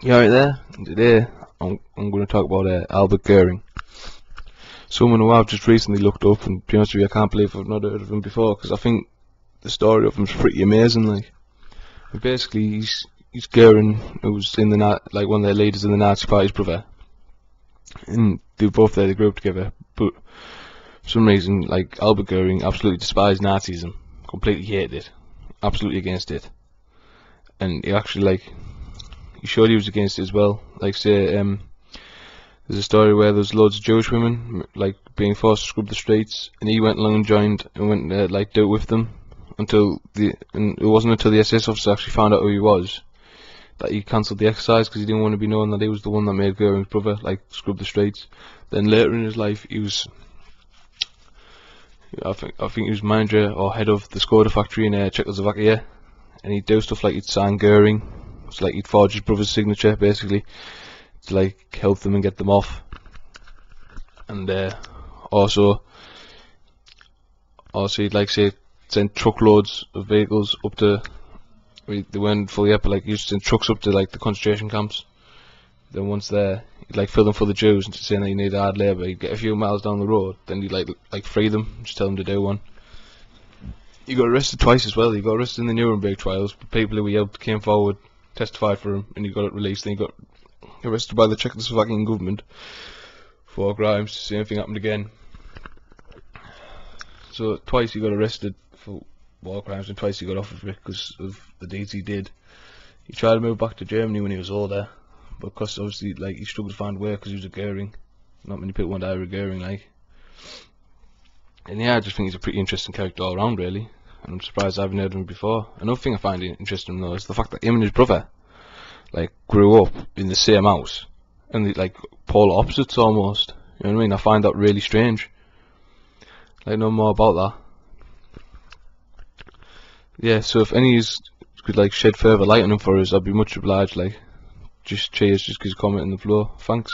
Yeah, right there. Today, I'm, I'm going to talk about uh, Albert Goering. Someone who I've just recently looked up, and to be honest with you, I can't believe I've not heard of him before, because I think the story of him's pretty amazing. Like, but basically, he's he's Goering, who was in the like one of the leaders in the Nazi Party's brother, and they were both there, they grew up together. But for some reason, like Albert Goering, absolutely despised Nazism, completely hated it, absolutely against it, and he actually like he showed he was against it as well. Like say, um, there's a story where there's loads of Jewish women like being forced to scrub the streets, and he went along and joined and went uh, like do it with them until the and it wasn't until the SS officer actually found out who he was that he cancelled the exercise because he didn't want to be known that he was the one that made Goering's brother like scrub the streets. Then later in his life, he was. I think I think he was manager or head of the Skoda factory in uh, Czechoslovakia, and he'd do stuff like he'd sign Goering it's like he'd forge his brother's signature basically to like help them and get them off. And uh, also, also he'd like say send truckloads of vehicles up to. They weren't fully up, but like to send trucks up to like the concentration camps. Then once there, he'd like fill them for the Jews and saying that he needed hard labour. He'd get a few miles down the road, then he'd like like free them, just tell them to do one. He got arrested twice as well. He got arrested in the Nuremberg trials, but people who he helped came forward testified for him and he got it released and he got arrested by the Czechoslovakian government for crimes to see anything happened again. So twice he got arrested for war crimes and twice he got off of it because of the deeds he did. He tried to move back to Germany when he was older, but because obviously like he struggled to find work because he was a Goering. Not many people want to hire a Goering like. And yeah, I just think he's a pretty interesting character all around really and I'm surprised I haven't heard of him before. Another thing I find interesting though is the fact that him and his brother, like, grew up in the same house, and they like polar opposites almost. You know what I mean? I find that really strange. Like, know more about that. Yeah, so if any of you could like shed further light on him for us, I'd be much obliged. Like, just cheers, just because comment in the floor. Thanks.